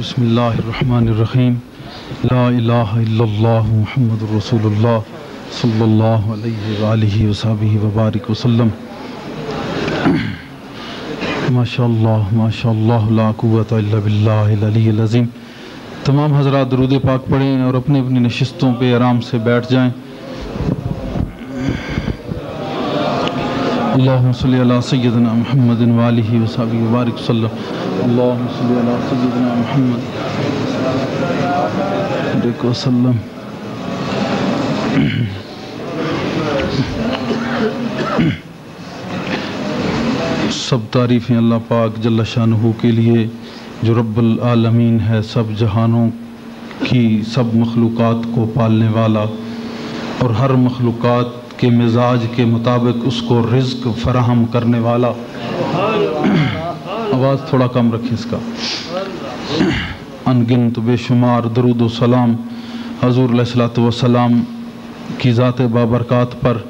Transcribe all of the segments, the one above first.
बिस्मिल्लाहिर्रहमानिर्रहीम ला इलाहा इल्लल्लाह मुहम्मदुर रसूलुल्लाह सल्लल्लाहु अलैहि वालिहि वसहबिहि वबारिक वसल्लम माशाअल्लाह माशाअल्लाह ला कुव्वत इल्ला बिल्लाहिल अलील अज़ीम तमाम हजरात दरूद पाक पढ़ें और अपनी अपनी नशिस्तों पे आराम से बैठ जाएँ। अल्लाहुम्म सल्लि अला सय्यिदना मुहम्मदिन व आलिहि व वसल्लम अल्लाहुम्म सल्लि अला सय्यिदना मुहम्मद वसल्लम सब तारीफ़ें अल्लाह पाक जल्ला शाहू के लिए, जो रब्बुल आलमीन है सब जहानों की, सब मखलूक़ात को पालने वाला और हर मखलूक़ात के मिजाज के मुताबिक उसको रिज्क फराहम करने वाला। आवाज़ थोड़ा कम रखें इसका। अनगिनत बेशुमार दरुद सलाम, हजूर सलाम की ज़ात बाबरकत पर,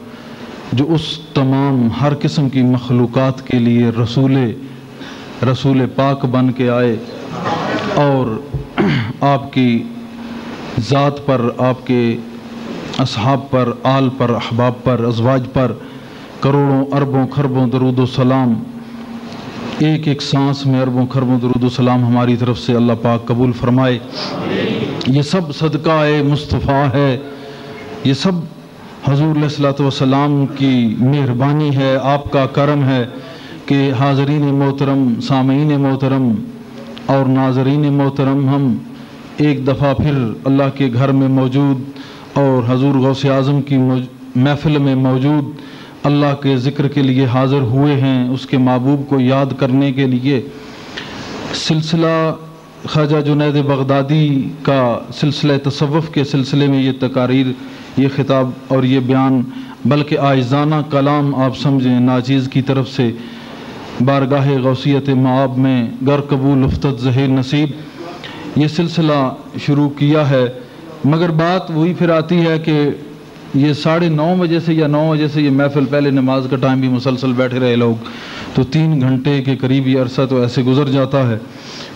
जो उस तमाम हर किस्म की मखलूक़ात के लिए रसूल रसूल पाक बन के आए और आपकी ज़ात पर, आपके असहाब पर, आल पर, अहबाब पर, अजवाज पर करोड़ों अरबों खरबों दरुद सलाम एक एक सांस में अरबों खरबों दरुद सलाम हमारी तरफ़ से अल्लाह पाक कबूल फरमाए। ये सब सदका है मुस्तफ़ा है। ये सब हजूर सलाम की मेहरबानी है। आपका करम है कि हाजरीन मोहतरम सामीन मोहतरम और नाजरीन मोहतरम हम एक दफ़ा फिर अल्लाह के घर में मौजूद और हजूर गौस आज़म की महफिल में मौजूद अल्लाह के ज़िक्र के लिए हाज़िर हुए हैं, उसके महबूब को याद करने के लिए। सिलसिला ख्वाजा जुनैद बगदादी का सिलसिला तसवफ़ के सिलसिले में ये तकारीर, ये ख़िताब और ये बयान, बल्कि आयजाना कलाम आप समझें नाचीज़ की तरफ़ से, बारगाह गौसियत माब में गर कबूल उफ्त जहर नसीब। ये सिलसिला शुरू किया है, मगर बात वही फिर आती है कि ये साढ़े नौ बजे से या नौ बजे से ये महफिल पहले नमाज़ का टाइम भी मुसलसल बैठे रहे लोग। तो तीन घंटे के करीब ये अरसा तो ऐसे गुजर जाता है।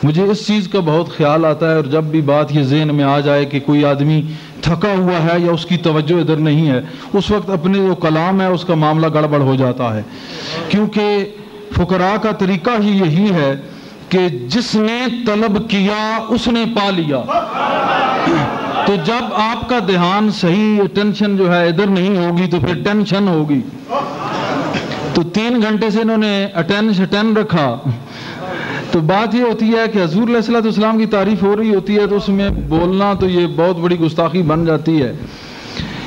मुझे इस चीज़ का बहुत ख्याल आता है और जब भी बात ये जेन में आ जाए कि कोई आदमी थका हुआ है या उसकी तवज्जो इधर नहीं है, उस वक्त अपने जो कलाम है, उसका मामला गड़बड़ हो जाता है। क्योंकि फकरा का तरीका ही यही है कि जिसने तलब किया, उसने पा लिया। तो जब आपका ध्यान सही टेंशन जो है इधर नहीं होगी तो फिर टेंशन होगी। तो तीन घंटे से इन्होंने अटेंश अटेंड रखा। तो बात ये होती है कि हजूर सलाम की तारीफ़ हो रही होती है तो उसमें बोलना तो ये बहुत बड़ी गुस्ताखी बन जाती है।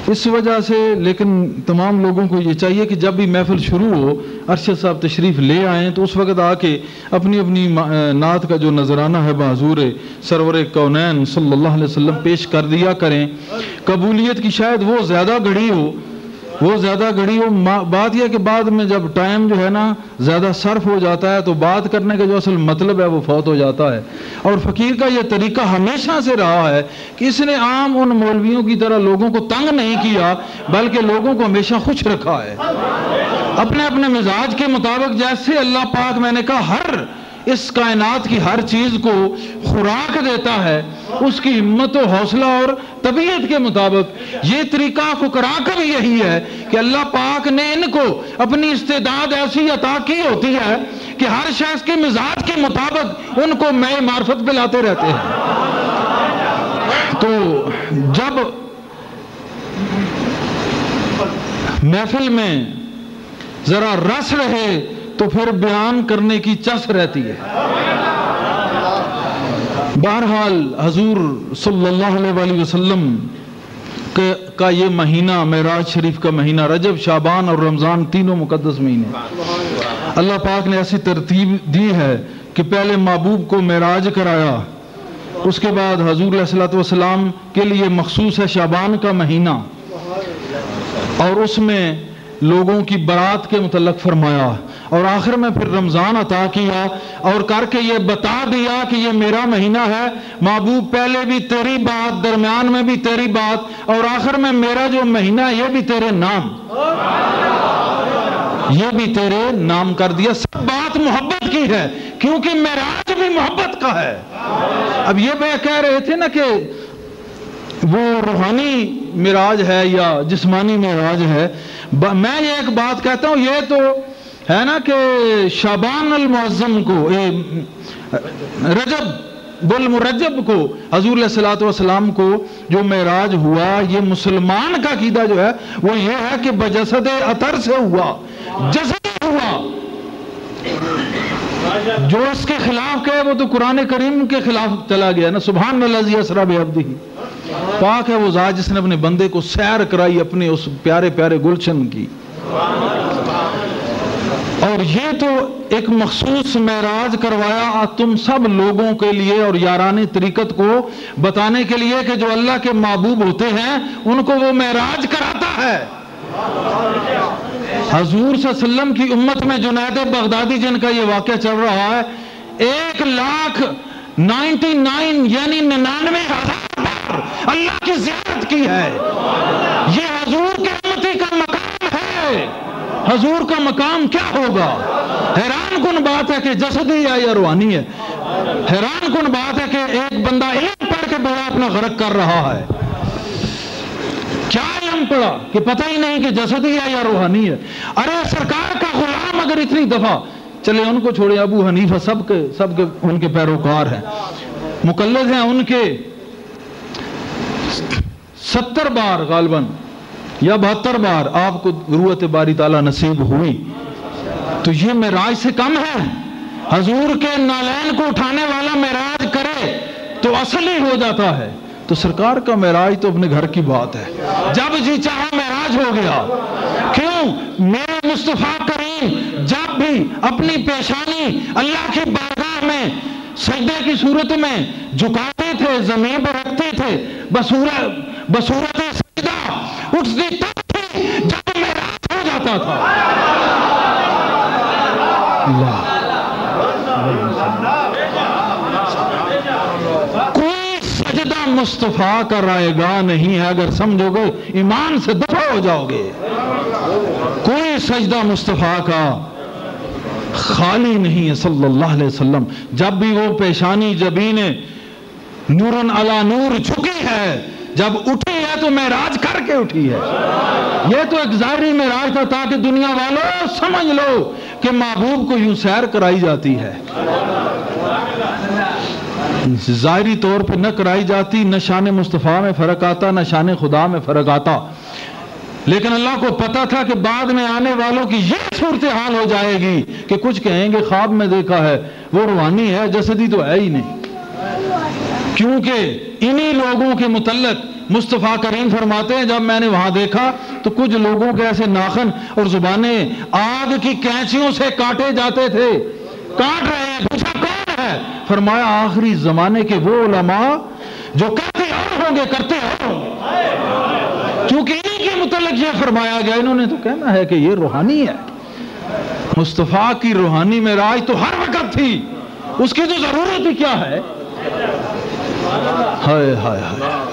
इस वजह से, लेकिन तमाम लोगों को ये चाहिए कि जब भी महफिल शुरू हो, अरशद साहब तशरीफ़ ले आएँ तो उस वक्त आके अपनी अपनी नात का जो नजराना है बाजूर सरवर कौनैन अलैहि वसल्लम, पेश कर दिया करें। कबूलीत की शायद वो ज़्यादा घड़ी हो वो ज़्यादा घड़ी हो बात यह कि बाद में जब टाइम जो है ना, ज़्यादा सर्फ हो जाता है तो बात करने का जो असल मतलब है, वो फौत हो जाता है। और फ़कीर का यह तरीका हमेशा से रहा है कि इसने आम उन मौलवियों की तरह लोगों को तंग नहीं किया, बल्कि लोगों को हमेशा खुश रखा है। अपने अपने मिजाज के मुताबिक, जैसे अल्लाह पाक, मैंने कहा, हर इस कायनात की हर चीज़ को खुराक देता है, उसकी हिम्मत हौसला और तबीयत के मुताबिक, ये तरीका फुकरा का भी यही है कि अल्लाह पाक ने इनको अपनी इस्तेदाद ऐसी अता की होती है कि हर शख्स के मिजाज के मुताबिक उनको मैं मार्फत पिलाते रहते हैं। तो जब महफिल में जरा रस रहे तो फिर बयान करने की चस रहती है। बहरहाल हजूर सल्लल्लाहु वसल्लम का ये महीना महराज शरीफ का महीना, रजब, शाबान और रमज़ान तीनों मुकदस महीने अल्लाह पाक ने ऐसी तरतीब दी है कि पहले महबूब को महराज कराया, उसके बाद हजूर सलाम के लिए मखसूस है शाबान का महीना, और उसमें लोगों की बारात के मतलब फरमाया और आखिर में फिर रमज़ान अता किया और करके ये बता दिया कि ये मेरा महीना है। महबूब, पहले भी तेरी बात, दरमियान में भी तेरी बात और आखिर में मेरा जो महीना है, ये भी तेरे नाम। ये भी तेरे नाम कर दिया। सब बात मोहब्बत की है, क्योंकि मेराज भी मोहब्बत का है। अब ये मैं कह रहे थे ना कि वो रूहानी मिराज है या जिस्मानी मिराज है। मैं ये एक बात कहता हूँ, ये तो है ना कि शाबान अल मुआजम को रजब, बुल मुरजब को, हजूर सलाम को जो मेराज हुआ, ये मुसलमान का कीदा जो है, वो ये है कि बजसद अतर से हुआ, जसद हुआ। जो इसके खिलाफ कहे, वो तो कुरान करीम के खिलाफ चला गया ना। सुबहान असरा बेअब्दी पाक है वो जा जिसने अपने बंदे को सैर कराई, अपने उस प्यारे प्यारे गुलशन की। तो एक मखसूस महराज करवाया तुम सब लोगों के लिए और यारानी तरीकत को बताने के लिए कि जो अल्लाह के महबूब होते हैं, उनको वो महराज कराता है। हजूर सल्लम की उम्मत में जुनैद बगदादी जिनका ये वाक्य चल रहा है, एक लाख नाइन्टी नाइन, यानी निन्यानवे हज़ार अल्लाह की जियारत की है। ये हजूर के उम्मती का मकाम है। हजूर का मकाम क्या होगा? हैरान कन बात है कि जसदी या रूहानी है? हैरान कन बात है कि एक बंदा एक पढ़ के बड़ा अपना गर्क कर रहा है। क्या इलम पढ़ा? कि पता ही नहीं कि जसदी है या रूहानी है। अरे सरकार का गुलाम अगर इतनी दफ़ा, चले उनको छोड़े, अबू हनीफा सबके सबके उनके पैरोकार हैं। मुकलद हैं उनके। सत्तर बार गालबन, या बहत्तर बार आपको ज़रूरत बारी ताला नसीब हुई। तो ये मेराज से कम है। हजूर के नालैन को उठाने वाला मेराज करे तो असल ही हो जाता है। तो सरकार का मेराज तो अपने घर की बात है। जब जी चाहे मेराज हो गया। क्यों? मेरे मुस्तफ़ा करीम जब भी अपनी पेशानी अल्लाह की बारगाह में, सजदे की सूरत में झुकाते थे, ज़मीन पर रखते थे बसूरत बसूरत सजदा उठती तब थी जब मेराज हो जाता था। कोई सजदा मुस्तफ़ा कराएगा नहीं है, अगर समझोगे, ईमान से दफ़ा हो जाओगे। कोई सजदा मुस्तफ़ा का खाली नहीं है, सल्लल्लाहु अलैहि वसल्लम। जब भी वो पेशानी जबीने नूरन अला नूर झुकी है, जब उठी है तो महराज करके उठी है? यह तो एक जाहरी महराज था, ताकि दुनिया वालों समझ लो कि महबूब को यूँ सैर कराई जाती है। जाहरी तौर पर न कराई जाती, न शान मुस्तफ़ा में फ़र्क आता, न शान खुदा में फ़र्क आता। लेकिन अल्लाह को पता था कि बाद में आने वालों की यह सूरत हाल हो जाएगी कि कुछ कहेंगे, ख्वाब में देखा है, वो रूहानी है, जसदी तो है ही नहीं। क्योंकि इन्हीं लोगों के मुतलक मुस्तफ़ा करीम फरमाते हैं, जब मैंने वहाँ देखा तो कुछ लोगों के ऐसे नाखन और जुबाने आग की कैंचियों से काटे जाते थे। काट रहे हैं, पूछा, कौन है? फरमाया, आखिरी जमाने के वो उलमा जो करते और होंगे, करते और होंगे। क्योंकि इन्हीं के मुतलक ये फरमाया गया, इन्होंने तो कहना है कि ये रूहानी है। मुस्तफ़ा की रूहानी में राज तो हर वक्त थी। उसकी तो ज़रूरत ही क्या है? हाय हाय हाय।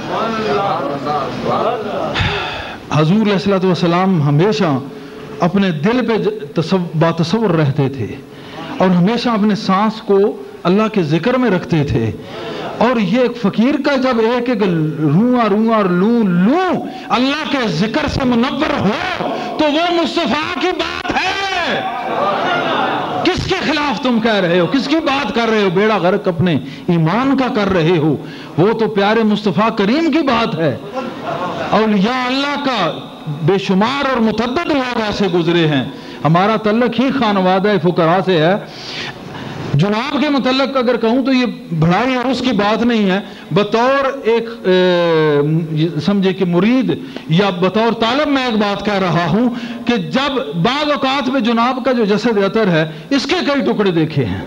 हजूर सलाम हमेशा अपने दिल पे बातसवर रहते थे और हमेशा अपने सांस को अल्लाह के ज़िक्र में रखते थे। और ये एक फकीर का जब एक एक रूआ रूआ और लू लू अल्लाह के ज़िक्र से मुनवर हो तो वो मुस्तफ़ा की बात है। खिलाफ तुम कह रहे हो? किसकी बात कर रहे हो? बेड़ा गर्क अपने ईमान का कर रहे हो। वो तो प्यारे मुस्तफ़ा करीम की बात है। और या अल्लाह का बेशुमार और मुतद लोग ऐसे गुजरे हैं। हमारा तल्लक ही खानवादा फुकरा से है। जुनाब के मतलब अगर कहूँ तो ये भड़ाई और उसकी बात नहीं है। बतौर एक समझे कि मुरीद या बतौर तालब मैं एक बात कह रहा हूँ कि जब बाद अवकात में जुनाब का जो जसद अतर है, इसके कई टुकड़े देखे हैं।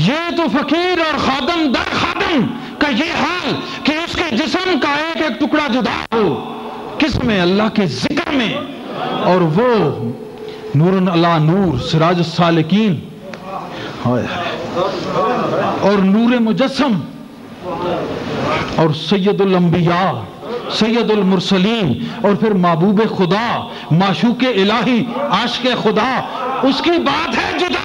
ये तो फकीर और खादम दर खादम का ये हाल कि उसके जिसम का एक एक टुकड़ा जुदा हो, किसमें? अल्लाह के ज़िक्र में। और वो नूर अला नूर सिराज सालकिन। और नूर मुजस्म और सैदुलम्बिया सैदुलमरसलीम और फिर महबूब खुदा माशूक इलाही आश के खुदा उसकी बात है जुदा।